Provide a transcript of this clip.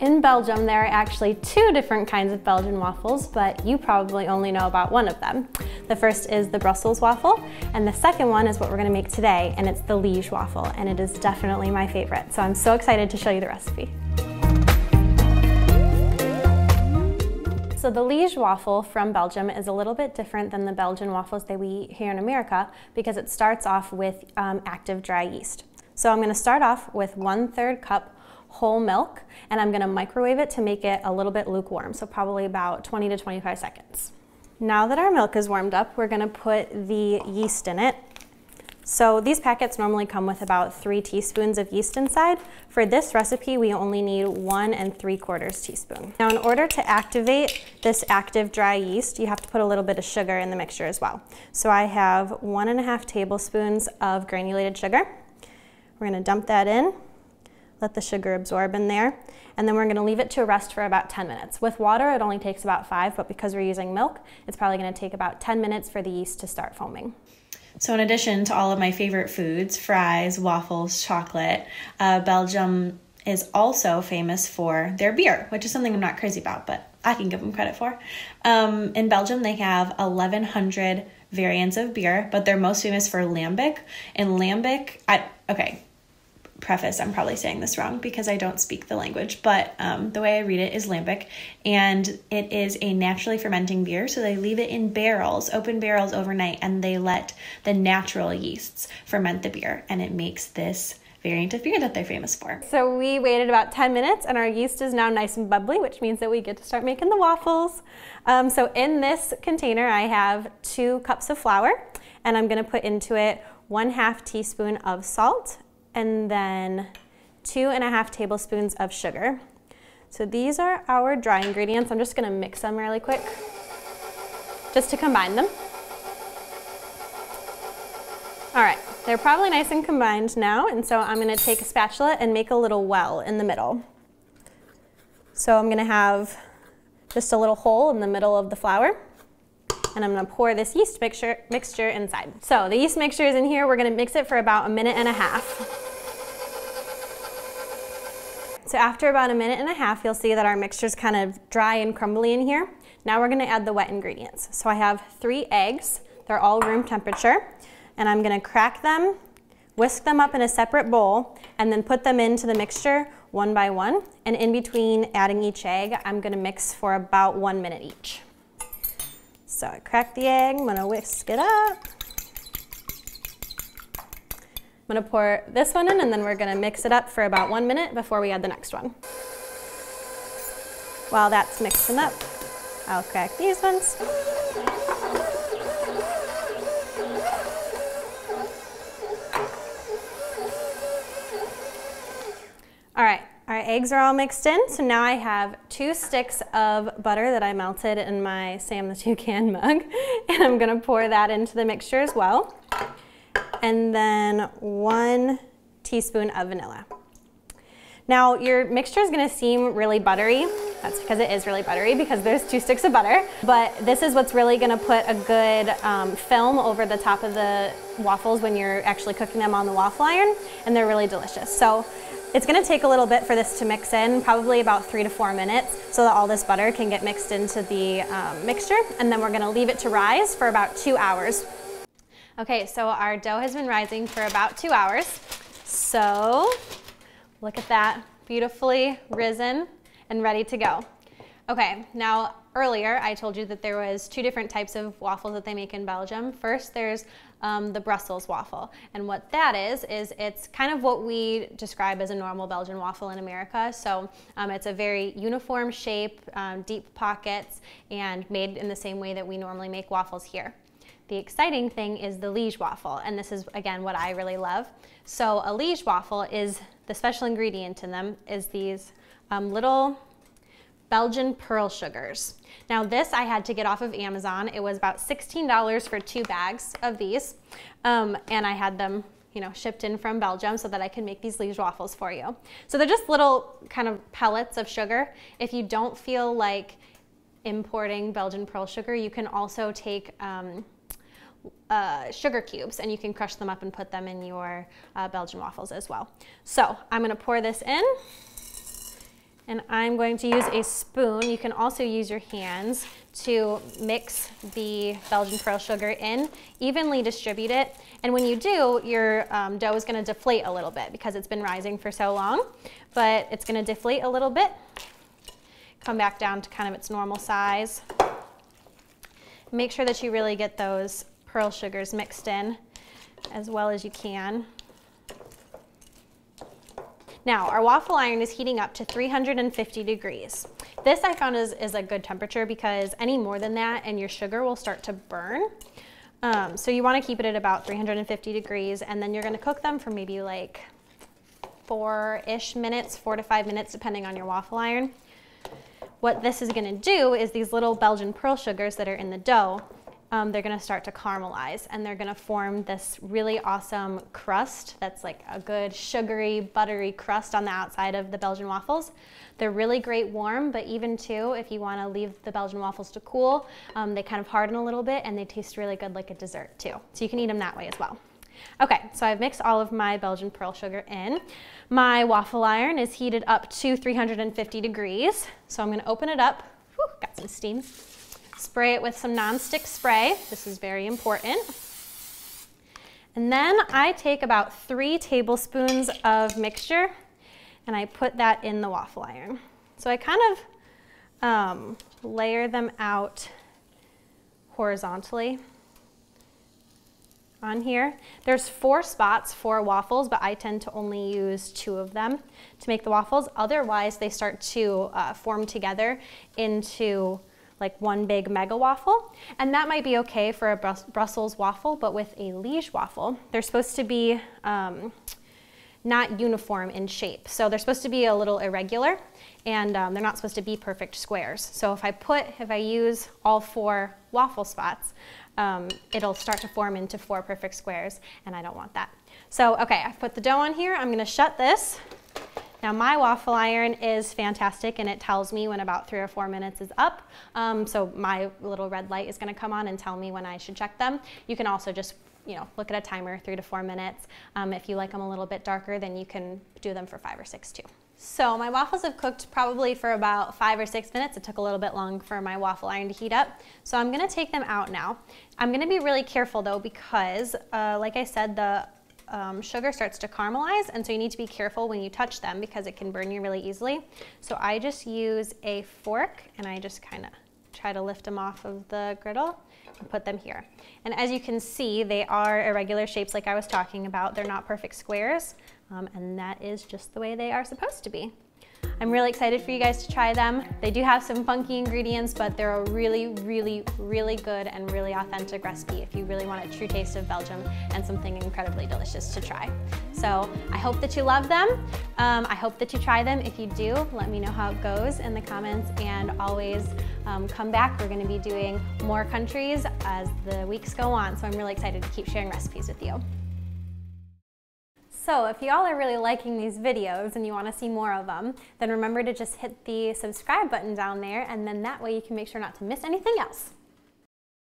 In Belgium, there are actually two different kinds of Belgian waffles, but you probably only know about one of them. The first is the Brussels waffle, and the second one is what we're gonna make today, and it's the Liege waffle, and it is definitely my favorite. So I'm so excited to show you the recipe. So the Liege waffle from Belgium is a little bit different than the Belgian waffles that we eat here in America because it starts off with um, active dry yeast. So I'm gonna start off with one third cup whole milk and I'm gonna microwave it to make it a little bit lukewarm, so probably about 20 to 25 seconds. Now that our milk is warmed up, we're gonna put the yeast in it. So these packets normally come with about three teaspoons of yeast inside. For this recipe, we only need one and three quarters teaspoon. Now in order to activate this active dry yeast, you have to put a little bit of sugar in the mixture as well. So I have one and a half tablespoons of granulated sugar. We're gonna dump that in let the sugar absorb in there. And then we're gonna leave it to rest for about 10 minutes. With water, it only takes about five, but because we're using milk, it's probably gonna take about 10 minutes for the yeast to start foaming. So, in addition to all of my favorite foods, fries, waffles, chocolate, uh, Belgium is also famous for their beer, which is something I'm not crazy about, but I can give them credit for. Um, in Belgium, they have 1,100 variants of beer, but they're most famous for Lambic. And Lambic, I, okay, preface, I'm probably saying this wrong because I don't speak the language, but um, the way I read it is lambic, and it is a naturally fermenting beer. So they leave it in barrels, open barrels overnight, and they let the natural yeasts ferment the beer, and it makes this variant of beer that they're famous for. So we waited about 10 minutes and our yeast is now nice and bubbly, which means that we get to start making the waffles. Um, so in this container, I have two cups of flour and I'm gonna put into it one half teaspoon of salt and then two and a half tablespoons of sugar. So these are our dry ingredients. I'm just gonna mix them really quick just to combine them. All right, they're probably nice and combined now, and so I'm gonna take a spatula and make a little well in the middle. So I'm gonna have just a little hole in the middle of the flour, and I'm gonna pour this yeast mixture, mixture inside. So the yeast mixture is in here. We're gonna mix it for about a minute and a half. So after about a minute and a half, you'll see that our mixture's kind of dry and crumbly in here. Now we're gonna add the wet ingredients. So I have three eggs. They're all room temperature. And I'm gonna crack them, whisk them up in a separate bowl, and then put them into the mixture one by one. And in between adding each egg, I'm gonna mix for about one minute each. So I crack the egg, I'm gonna whisk it up. I'm gonna pour this one in and then we're gonna mix it up for about one minute before we add the next one. While that's mixing up, I'll crack these ones. All right, our eggs are all mixed in, so now I have two sticks of butter that I melted in my Sam the Toucan mug, and I'm gonna pour that into the mixture as well and then one teaspoon of vanilla. Now your mixture is gonna seem really buttery. That's because it is really buttery because there's two sticks of butter. But this is what's really gonna put a good um, film over the top of the waffles when you're actually cooking them on the waffle iron and they're really delicious. So it's gonna take a little bit for this to mix in, probably about three to four minutes so that all this butter can get mixed into the um, mixture. And then we're gonna leave it to rise for about two hours Okay, so our dough has been rising for about two hours. So look at that, beautifully risen and ready to go. Okay, now earlier I told you that there was two different types of waffles that they make in Belgium. First, there's um, the Brussels waffle. And what that is, is it's kind of what we describe as a normal Belgian waffle in America. So um, it's a very uniform shape, um, deep pockets, and made in the same way that we normally make waffles here. The exciting thing is the Liege waffle, and this is again what I really love. So a Liege waffle is, the special ingredient in them is these um, little Belgian pearl sugars. Now this I had to get off of Amazon. It was about $16 for two bags of these, um, and I had them you know, shipped in from Belgium so that I can make these Liege waffles for you. So they're just little kind of pellets of sugar. If you don't feel like importing Belgian pearl sugar, you can also take um, uh, sugar cubes and you can crush them up and put them in your uh, Belgian waffles as well. So I'm gonna pour this in And I'm going to use a spoon. You can also use your hands to mix the Belgian pearl sugar in, evenly distribute it. And when you do, your um, dough is gonna deflate a little bit because it's been rising for so long, but it's gonna deflate a little bit, come back down to kind of its normal size. Make sure that you really get those pearl sugars mixed in as well as you can. Now, our waffle iron is heating up to 350 degrees. This I found is, is a good temperature because any more than that and your sugar will start to burn. Um, so you wanna keep it at about 350 degrees and then you're gonna cook them for maybe like four-ish minutes, four to five minutes, depending on your waffle iron. What this is gonna do is these little Belgian pearl sugars that are in the dough um, they're gonna start to caramelize and they're gonna form this really awesome crust that's like a good sugary, buttery crust on the outside of the Belgian waffles. They're really great warm, but even too, if you wanna leave the Belgian waffles to cool, um, they kind of harden a little bit and they taste really good like a dessert too. So you can eat them that way as well. Okay, so I've mixed all of my Belgian pearl sugar in. My waffle iron is heated up to 350 degrees. So I'm gonna open it up. Whew, got some steam. Spray it with some nonstick spray. This is very important. And then I take about three tablespoons of mixture and I put that in the waffle iron. So I kind of um, layer them out horizontally on here. There's four spots for waffles, but I tend to only use two of them to make the waffles. Otherwise, they start to uh, form together into like one big mega waffle. And that might be okay for a Brus Brussels waffle, but with a Liège waffle, they're supposed to be um, not uniform in shape. So they're supposed to be a little irregular and um, they're not supposed to be perfect squares. So if I put, if I use all four waffle spots, um, it'll start to form into four perfect squares and I don't want that. So, okay, I've put the dough on here. I'm gonna shut this now my waffle iron is fantastic and it tells me when about three or four minutes is up. Um, so my little red light is gonna come on and tell me when I should check them. You can also just you know, look at a timer, three to four minutes. Um, if you like them a little bit darker, then you can do them for five or six too. So my waffles have cooked probably for about five or six minutes. It took a little bit long for my waffle iron to heat up. So I'm gonna take them out now. I'm gonna be really careful though because, uh, like I said, the um, sugar starts to caramelize and so you need to be careful when you touch them because it can burn you really easily. So I just use a fork and I just kind of try to lift them off of the griddle and put them here. And as you can see, they are irregular shapes like I was talking about. They're not perfect squares um, and that is just the way they are supposed to be. I'm really excited for you guys to try them. They do have some funky ingredients, but they're a really, really, really good and really authentic recipe if you really want a true taste of Belgium and something incredibly delicious to try. So I hope that you love them. Um, I hope that you try them. If you do, let me know how it goes in the comments and always um, come back. We're gonna be doing more countries as the weeks go on. So I'm really excited to keep sharing recipes with you. So if y'all are really liking these videos and you want to see more of them, then remember to just hit the subscribe button down there and then that way you can make sure not to miss anything else.